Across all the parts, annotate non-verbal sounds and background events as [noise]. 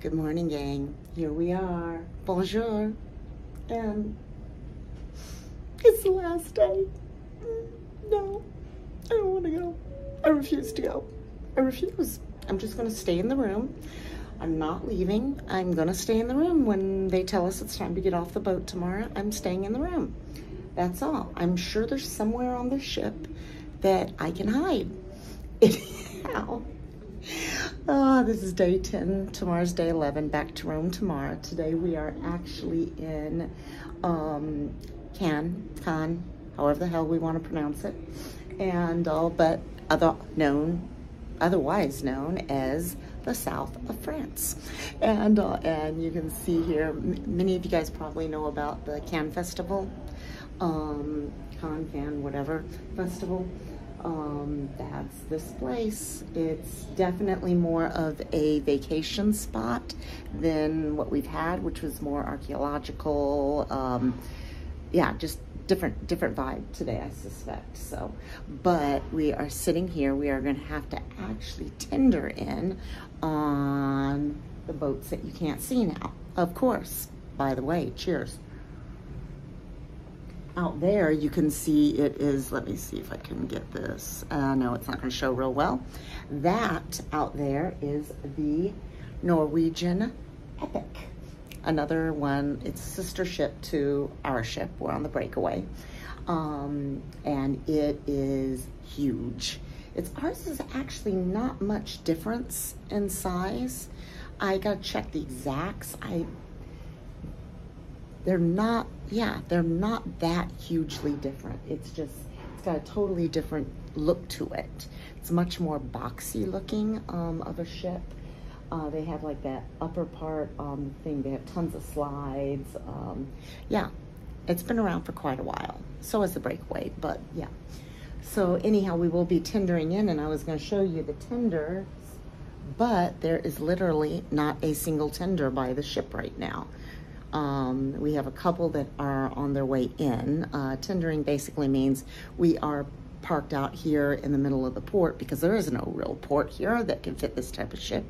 Good morning, gang. Here we are. Bonjour. And it's the last day. Mm, no, I don't want to go. I refuse to go. I refuse. I'm just going to stay in the room. I'm not leaving. I'm going to stay in the room. When they tell us it's time to get off the boat tomorrow, I'm staying in the room. That's all. I'm sure there's somewhere on the ship that I can hide. [laughs] Anyhow. Oh, this is day 10. Tomorrow's day 11. Back to Rome tomorrow. Today we are actually in um, Cannes, however the hell we want to pronounce it, and all but other known, otherwise known as the south of France. And uh, and you can see here, many of you guys probably know about the Cannes Festival, um, Cannes, Cannes, whatever festival um, that's this place. It's definitely more of a vacation spot than what we've had, which was more archaeological. Um, yeah, just different different vibe today, I suspect. So, but we are sitting here. We are going to have to actually tender in on the boats that you can't see now. Of course. By the way, cheers out there, you can see it is, let me see if I can get this. Uh, no, it's not gonna show real well. That out there is the Norwegian Epic. Another one, it's sister ship to our ship. We're on the breakaway. Um, and it is huge. It's ours is actually not much difference in size. I gotta check the exacts. I they're not, yeah, they're not that hugely different. It's just, it's got a totally different look to it. It's much more boxy looking um, of a ship. Uh, they have like that upper part um, thing. They have tons of slides. Um, yeah, it's been around for quite a while. So is the breakaway, but yeah. So anyhow, we will be tendering in and I was gonna show you the tenders, but there is literally not a single tender by the ship right now. Um, we have a couple that are on their way in. Uh, tendering basically means we are parked out here in the middle of the port because there is no real port here that can fit this type of ship.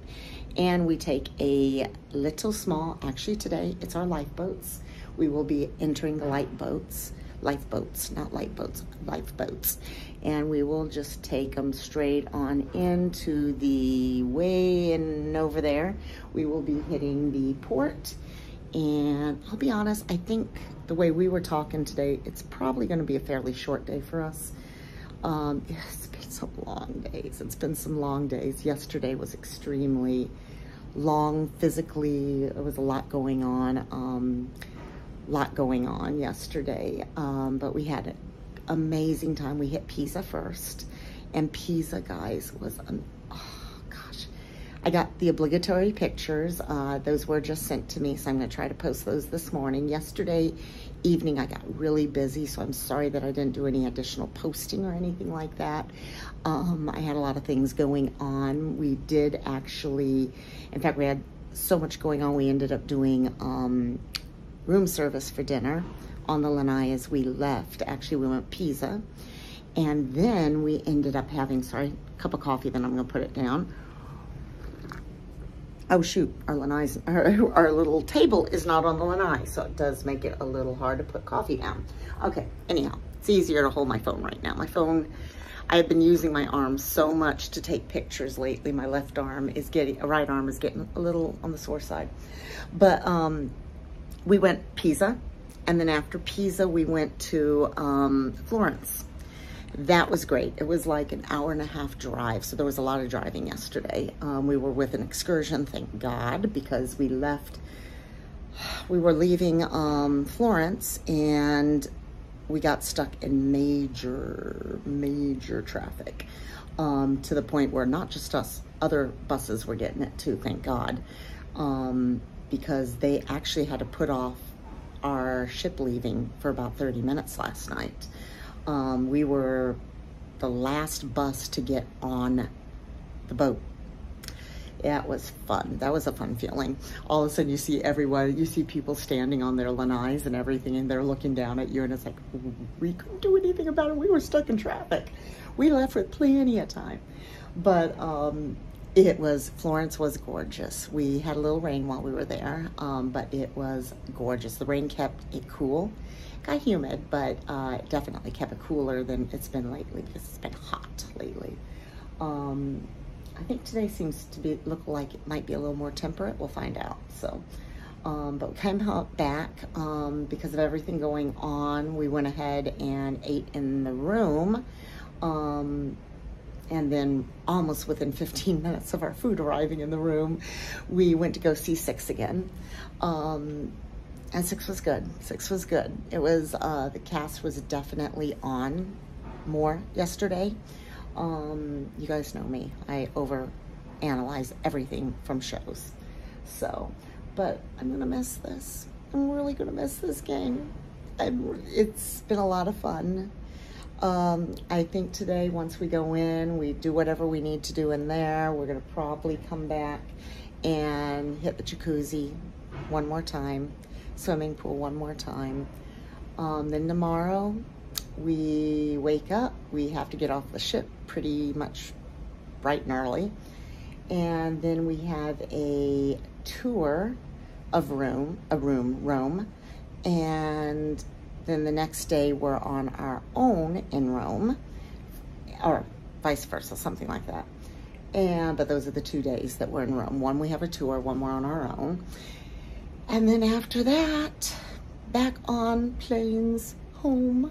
And we take a little small, actually today it's our lifeboats. We will be entering the light boats, lifeboats, not light boats, lifeboats. And we will just take them straight on into the way in over there. We will be hitting the port and I'll be honest, I think the way we were talking today, it's probably going to be a fairly short day for us. Um, it's been some long days. It's been some long days. Yesterday was extremely long physically. There was a lot going on. Um, lot going on yesterday. Um, but we had an amazing time. We hit Pisa first. And Pisa, guys, was I got the obligatory pictures. Uh, those were just sent to me, so I'm going to try to post those this morning. Yesterday evening, I got really busy, so I'm sorry that I didn't do any additional posting or anything like that. Um, I had a lot of things going on. We did actually, in fact, we had so much going on, we ended up doing um, room service for dinner on the lanai as we left. Actually, we went Pisa. And then we ended up having, sorry, a cup of coffee, then I'm going to put it down Oh shoot, our lanai's, [laughs] our, our little table is not on the lanai, so it does make it a little hard to put coffee down. Okay, anyhow, it's easier to hold my phone right now. My phone, I have been using my arm so much to take pictures lately. My left arm is getting, right arm is getting a little on the sore side. But um, we went Pisa, and then after Pisa, we went to um, Florence that was great. It was like an hour and a half drive, so there was a lot of driving yesterday. Um, we were with an excursion, thank God, because we left, we were leaving um, Florence and we got stuck in major, major traffic um, to the point where not just us, other buses were getting it too, thank God, um, because they actually had to put off our ship leaving for about 30 minutes last night. Um, we were the last bus to get on the boat. Yeah, That was fun. That was a fun feeling. All of a sudden you see everyone, you see people standing on their lanais and everything and they're looking down at you and it's like, we couldn't do anything about it. We were stuck in traffic. We left with plenty of time. But um, It was, Florence was gorgeous. We had a little rain while we were there, um, but it was gorgeous. The rain kept it cool. Got humid, but uh, definitely kept it cooler than it's been lately because it's been hot lately. Um, I think today seems to be look like it might be a little more temperate. We'll find out. So, um, but we came back um, because of everything going on. We went ahead and ate in the room. Um, and then almost within 15 [laughs] minutes of our food arriving in the room, we went to go see Six again. Um, and Six was good. Six was good. It was, uh, the cast was definitely on more yesterday. Um, you guys know me. I over analyze everything from shows. So, but I'm gonna miss this. I'm really gonna miss this game. I'm, it's been a lot of fun. Um, I think today, once we go in, we do whatever we need to do in there. We're gonna probably come back and hit the jacuzzi one more time, swimming pool one more time. Um, then tomorrow, we wake up, we have to get off the ship pretty much bright and early. And then we have a tour of room, a room, Rome. And then the next day we're on our own in Rome, or vice versa, something like that. And, but those are the two days that we're in Rome. One we have a tour, one we're on our own. And then after that, back on planes home.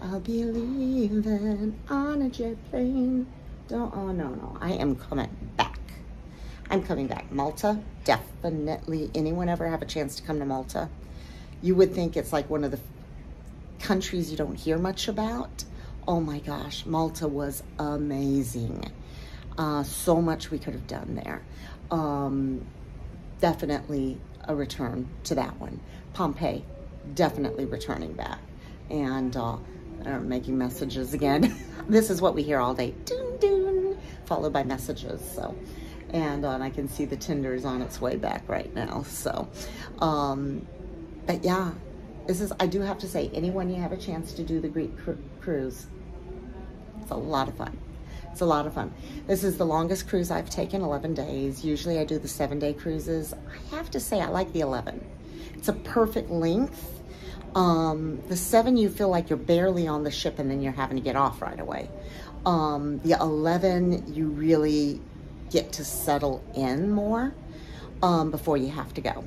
I'll be leaving on a jet plane. Don't, oh no, no, I am coming back. I'm coming back. Malta, definitely. Anyone ever have a chance to come to Malta? You would think it's like one of the countries you don't hear much about. Oh my gosh, Malta was amazing. Uh, so much we could have done there. Um, definitely a return to that one. Pompeii, definitely returning back. And uh, making messages again. [laughs] this is what we hear all day. Doon, doon, followed by messages. So, and, uh, and I can see the Tinder is on its way back right now. So, um, but yeah, this is, I do have to say, anyone you have a chance to do the Greek cru cruise, it's a lot of fun. It's a lot of fun. This is the longest cruise I've taken, 11 days. Usually I do the seven day cruises. I have to say, I like the 11. It's a perfect length um, the seven, you feel like you're barely on the ship and then you're having to get off right away. Um, the 11, you really get to settle in more um, before you have to go.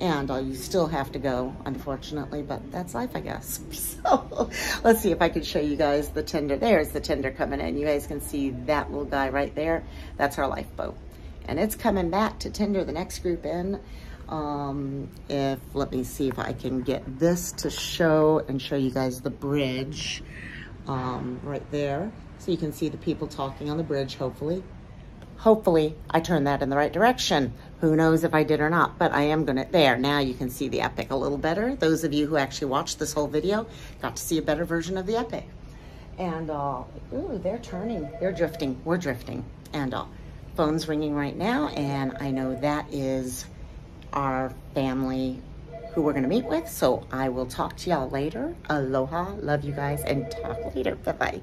And you still have to go, unfortunately, but that's life, I guess. [laughs] So let's see if I can show you guys the tender. There's the tender coming in. You guys can see that little guy right there. That's our lifeboat. And it's coming back to tender the next group in. Um, if, let me see if I can get this to show and show you guys the bridge um, right there. So you can see the people talking on the bridge, hopefully. Hopefully I turned that in the right direction. Who knows if I did or not, but I am gonna, there, now you can see the Epic a little better. Those of you who actually watched this whole video got to see a better version of the Epic. And, uh, ooh, they're turning, they're drifting, we're drifting. And uh, phone's ringing right now, and I know that is our family who we're gonna meet with. So I will talk to y'all later. Aloha, love you guys, and talk later. Bye-bye.